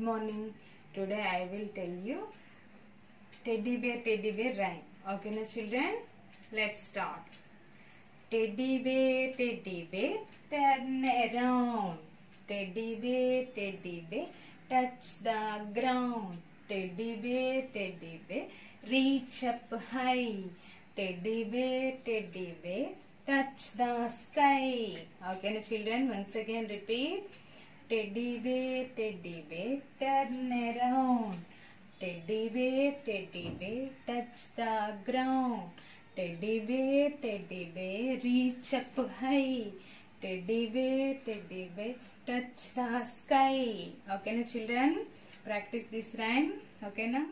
morning. Today I will tell you teddy bear teddy bear rhyme. Okay, na children? Let's start. Teddy bear teddy bear turn around. Teddy bear teddy bear touch the ground. Teddy bear teddy bear reach up high. Teddy bear teddy bear touch the sky. Okay, na children? Once again repeat. Teddy bear, teddy bear, turn around. Teddy bear, teddy bear, touch the ground. Teddy bear, teddy bear, reach up high. Teddy bear, teddy bear, touch the sky. Okay, na children? Practice this rhyme. Okay, na?